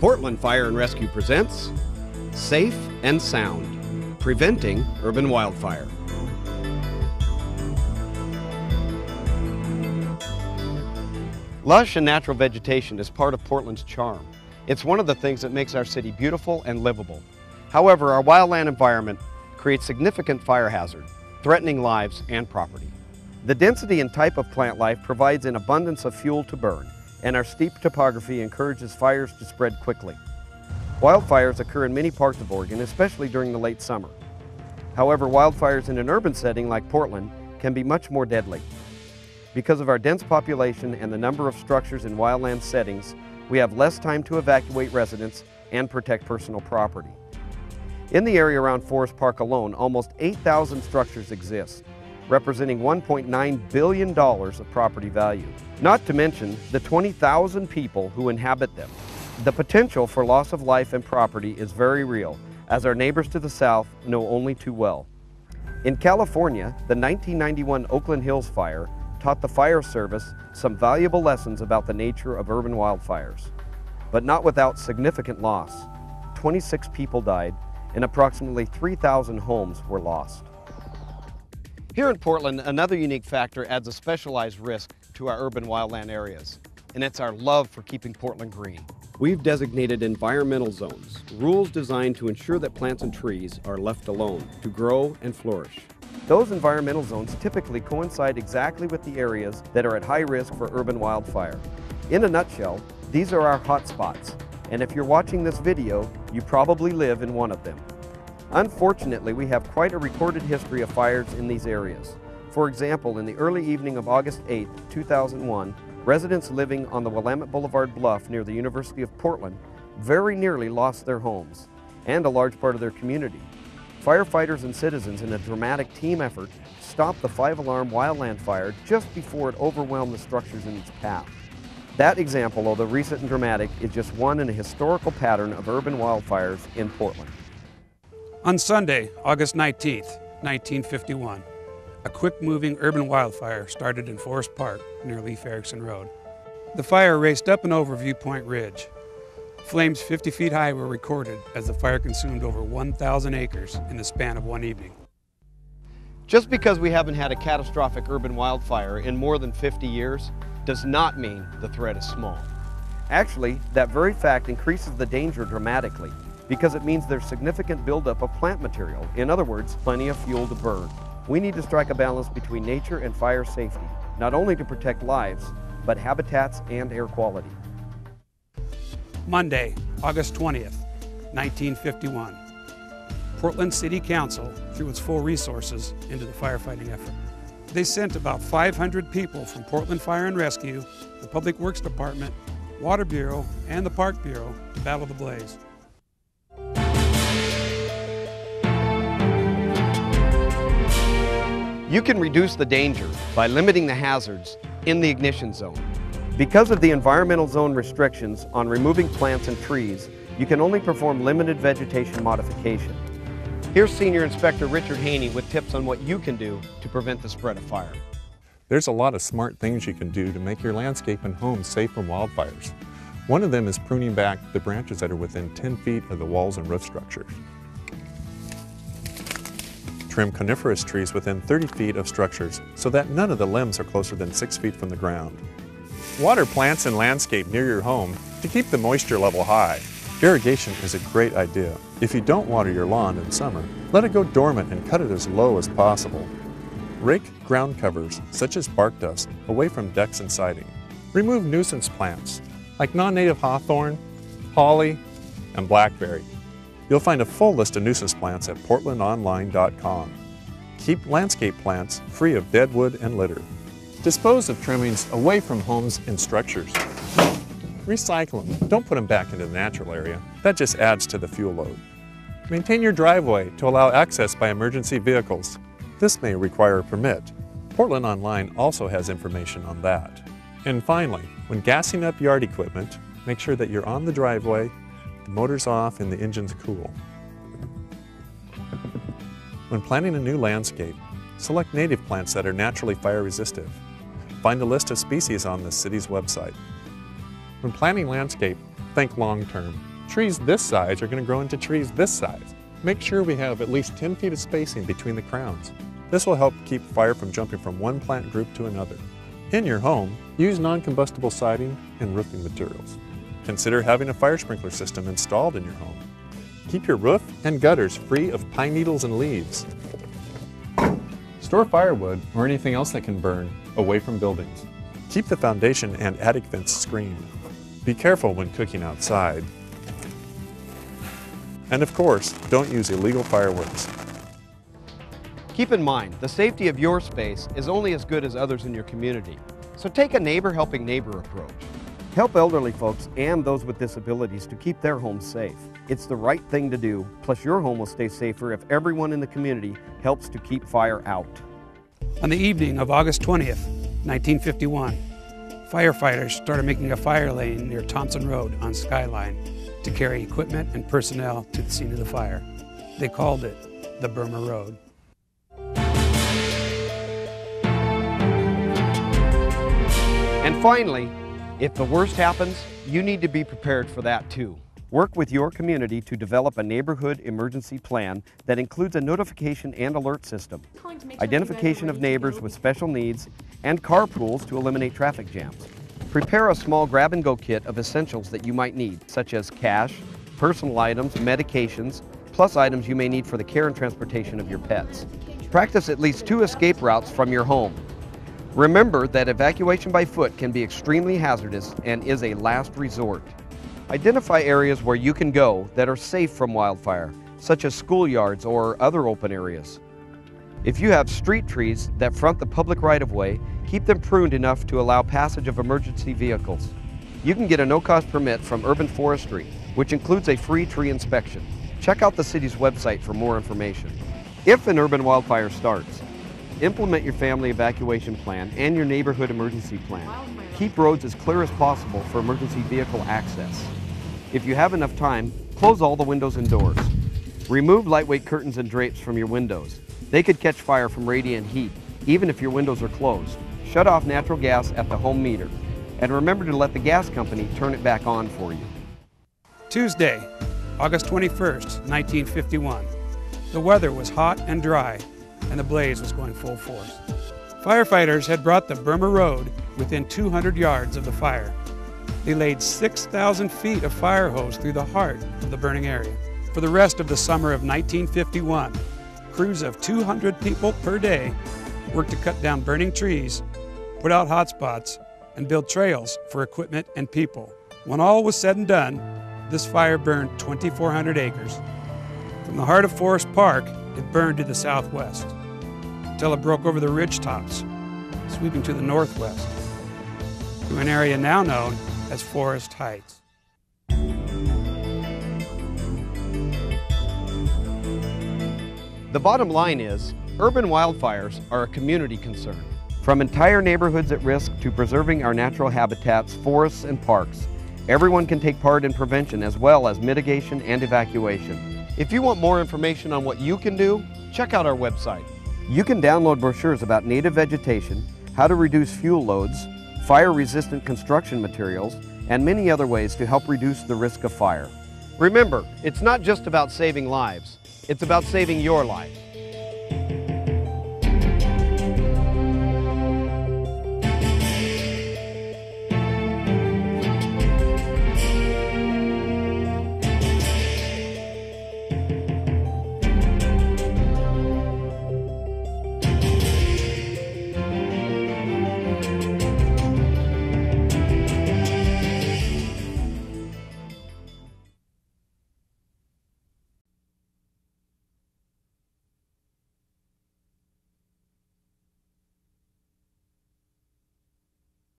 Portland Fire and Rescue presents Safe and Sound Preventing Urban Wildfire. Lush and natural vegetation is part of Portland's charm. It's one of the things that makes our city beautiful and livable. However, our wildland environment creates significant fire hazard, threatening lives and property. The density and type of plant life provides an abundance of fuel to burn, and our steep topography encourages fires to spread quickly. Wildfires occur in many parts of Oregon, especially during the late summer. However, wildfires in an urban setting like Portland can be much more deadly. Because of our dense population and the number of structures in wildland settings, we have less time to evacuate residents and protect personal property. In the area around Forest Park alone, almost 8,000 structures exist, representing $1.9 billion of property value, not to mention the 20,000 people who inhabit them. The potential for loss of life and property is very real, as our neighbors to the south know only too well. In California, the 1991 Oakland Hills fire taught the fire service some valuable lessons about the nature of urban wildfires, but not without significant loss. 26 people died and approximately 3,000 homes were lost. Here in Portland, another unique factor adds a specialized risk to our urban wildland areas, and it's our love for keeping Portland green. We've designated environmental zones, rules designed to ensure that plants and trees are left alone to grow and flourish. Those environmental zones typically coincide exactly with the areas that are at high risk for urban wildfire. In a nutshell, these are our hotspots, and if you're watching this video, you probably live in one of them. Unfortunately, we have quite a recorded history of fires in these areas. For example, in the early evening of August 8, 2001, residents living on the Willamette Boulevard bluff near the University of Portland very nearly lost their homes and a large part of their community. Firefighters and citizens in a dramatic team effort stopped the five-alarm wildland fire just before it overwhelmed the structures in its path. That example, although recent and dramatic, is just one in a historical pattern of urban wildfires in Portland. On Sunday, August 19th, 1951, a quick-moving urban wildfire started in Forest Park near Leif Erikson Road. The fire raced up and over Viewpoint Ridge. Flames 50 feet high were recorded as the fire consumed over 1,000 acres in the span of one evening. Just because we haven't had a catastrophic urban wildfire in more than 50 years does not mean the threat is small. Actually, that very fact increases the danger dramatically because it means there's significant buildup of plant material. In other words, plenty of fuel to burn. We need to strike a balance between nature and fire safety, not only to protect lives, but habitats and air quality. Monday, August 20th, 1951. Portland City Council threw its full resources into the firefighting effort. They sent about 500 people from Portland Fire and Rescue, the Public Works Department, Water Bureau, and the Park Bureau to battle the blaze. You can reduce the danger by limiting the hazards in the ignition zone. Because of the environmental zone restrictions on removing plants and trees, you can only perform limited vegetation modification. Here's Senior Inspector Richard Haney with tips on what you can do to prevent the spread of fire. There's a lot of smart things you can do to make your landscape and home safe from wildfires. One of them is pruning back the branches that are within 10 feet of the walls and roof structures. Trim coniferous trees within 30 feet of structures so that none of the limbs are closer than 6 feet from the ground. Water plants and landscape near your home to keep the moisture level high. Irrigation is a great idea. If you don't water your lawn in summer, let it go dormant and cut it as low as possible. Rake ground covers, such as bark dust, away from decks and siding. Remove nuisance plants, like non-native hawthorn, holly, and blackberry. You'll find a full list of nuisance plants at portlandonline.com. Keep landscape plants free of dead wood and litter. Dispose of trimmings away from homes and structures. Recycle them. Don't put them back into the natural area. That just adds to the fuel load. Maintain your driveway to allow access by emergency vehicles. This may require a permit. Portland Online also has information on that. And finally, when gassing up yard equipment, make sure that you're on the driveway the motor's off and the engine's cool. When planting a new landscape, select native plants that are naturally fire resistive. Find a list of species on the city's website. When planning landscape, think long term. Trees this size are going to grow into trees this size. Make sure we have at least 10 feet of spacing between the crowns. This will help keep fire from jumping from one plant group to another. In your home, use non-combustible siding and roofing materials. Consider having a fire sprinkler system installed in your home. Keep your roof and gutters free of pine needles and leaves. Store firewood or anything else that can burn away from buildings. Keep the foundation and attic vents screened. Be careful when cooking outside. And of course, don't use illegal fireworks. Keep in mind, the safety of your space is only as good as others in your community. So take a neighbor helping neighbor approach. Help elderly folks and those with disabilities to keep their homes safe. It's the right thing to do, plus your home will stay safer if everyone in the community helps to keep fire out. On the evening of August 20th, 1951, firefighters started making a fire lane near Thompson Road on Skyline to carry equipment and personnel to the scene of the fire. They called it the Burma Road. And finally, if the worst happens, you need to be prepared for that too. Work with your community to develop a neighborhood emergency plan that includes a notification and alert system, identification of neighbors with special needs, and carpools to eliminate traffic jams. Prepare a small grab and go kit of essentials that you might need, such as cash, personal items, medications, plus items you may need for the care and transportation of your pets. Practice at least two escape routes from your home. Remember that evacuation by foot can be extremely hazardous and is a last resort. Identify areas where you can go that are safe from wildfire, such as schoolyards or other open areas. If you have street trees that front the public right-of-way, keep them pruned enough to allow passage of emergency vehicles. You can get a no-cost permit from Urban Forestry, which includes a free tree inspection. Check out the city's website for more information. If an urban wildfire starts, implement your family evacuation plan and your neighborhood emergency plan. Keep roads as clear as possible for emergency vehicle access. If you have enough time, close all the windows and doors. Remove lightweight curtains and drapes from your windows. They could catch fire from radiant heat, even if your windows are closed. Shut off natural gas at the home meter. And remember to let the gas company turn it back on for you. Tuesday, August 21st, 1951. The weather was hot and dry, and the blaze was going full force. Firefighters had brought the Burma Road within 200 yards of the fire. They laid 6,000 feet of fire hose through the heart of the burning area. For the rest of the summer of 1951, crews of 200 people per day worked to cut down burning trees, put out hot spots, and build trails for equipment and people. When all was said and done, this fire burned 2,400 acres. From the heart of Forest Park, it burned to the southwest until it broke over the ridge tops, sweeping to the northwest to an area now known as Forest Heights. The bottom line is, urban wildfires are a community concern. From entire neighborhoods at risk to preserving our natural habitats, forests, and parks, everyone can take part in prevention as well as mitigation and evacuation. If you want more information on what you can do, check out our website. You can download brochures about native vegetation, how to reduce fuel loads, fire-resistant construction materials, and many other ways to help reduce the risk of fire. Remember, it's not just about saving lives, it's about saving your life.